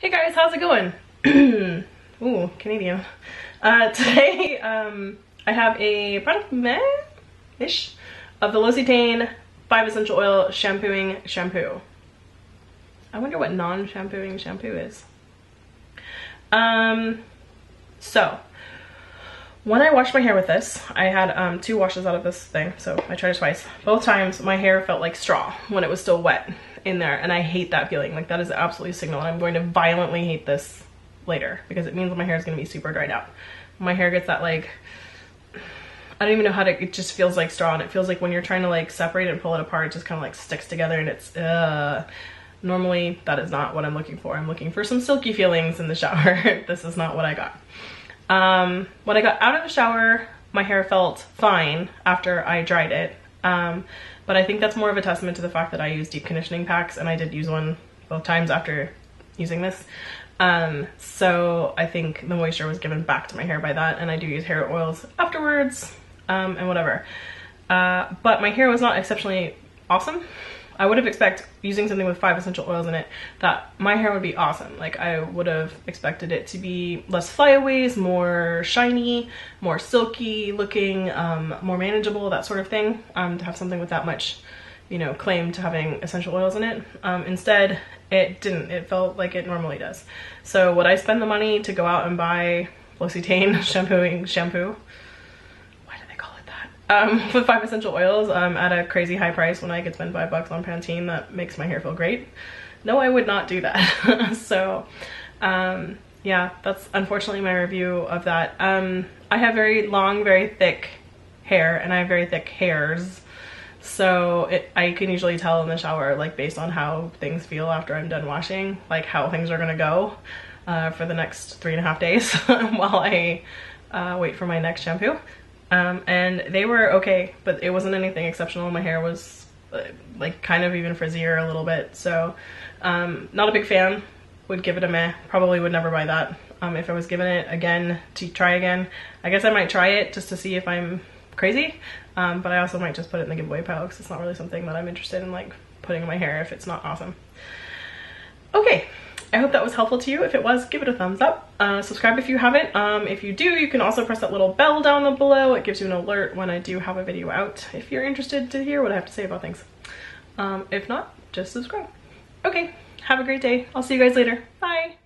Hey guys, how's it going? Ooh, Canadian. Uh, today, um, I have a product meh-ish of the L'Occitane 5 Essential Oil Shampooing Shampoo. I wonder what non-shampooing shampoo is. Um, so, when I washed my hair with this, I had um, two washes out of this thing, so I tried it twice. Both times, my hair felt like straw when it was still wet in there and I hate that feeling. Like that is absolutely a signal and I'm going to violently hate this later because it means my hair is going to be super dried out. My hair gets that like, I don't even know how to, it just feels like straw and it feels like when you're trying to like separate and pull it apart, it just kind of like sticks together and it's, uh, normally that is not what I'm looking for. I'm looking for some silky feelings in the shower. this is not what I got. Um, when I got out of the shower, my hair felt fine after I dried it. Um, but I think that's more of a testament to the fact that I use deep conditioning packs and I did use one both times after using this. Um, so I think the moisture was given back to my hair by that and I do use hair oils afterwards um, and whatever. Uh, but my hair was not exceptionally awesome. I would have expected using something with five essential oils in it that my hair would be awesome. Like I would have expected it to be less flyaways, more shiny, more silky looking, um, more manageable, that sort of thing. Um, to have something with that much, you know, claim to having essential oils in it. Um, instead, it didn't. It felt like it normally does. So would I spend the money to go out and buy L'Occitane shampooing shampoo? Um, with five essential oils um, at a crazy high price when I could spend five bucks on Pantene that makes my hair feel great. No, I would not do that. so um, yeah, that's unfortunately my review of that. Um, I have very long, very thick hair and I have very thick hairs. So it, I can usually tell in the shower, like based on how things feel after I'm done washing, like how things are gonna go uh, for the next three and a half days while I uh, wait for my next shampoo. Um, and they were okay, but it wasn't anything exceptional. My hair was uh, like kind of even frizzier a little bit. So um, not a big fan, would give it a meh. Probably would never buy that. Um, if I was given it again to try again, I guess I might try it just to see if I'm crazy. Um, but I also might just put it in the giveaway pile because it's not really something that I'm interested in like putting in my hair if it's not awesome. Okay, I hope that was helpful to you. If it was, give it a thumbs up. Uh, subscribe if you haven't. Um, if you do, you can also press that little bell down below. It gives you an alert when I do have a video out if you're interested to hear what I have to say about things. Um, if not, just subscribe. Okay, have a great day. I'll see you guys later. Bye.